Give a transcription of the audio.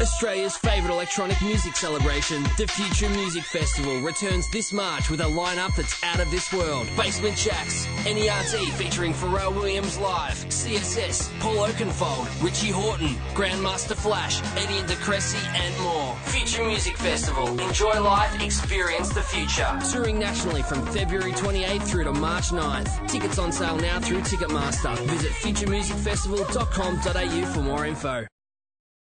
Australia's favourite electronic music celebration, the Future Music Festival, returns this March with a lineup that's out of this world. Basement Jaxx, N.E.R.D. featuring Pharrell Williams live, CSS, Paul Oakenfold, Richie Hawtin, Grandmaster Flash, Etienne de Crécy, and more. Future Music Festival. Enjoy life, experience the future. Touring nationally from February 28th through to March 9th. Tickets on sale now through Ticketmaster. Visit futuremusicfestival.com.au for more info.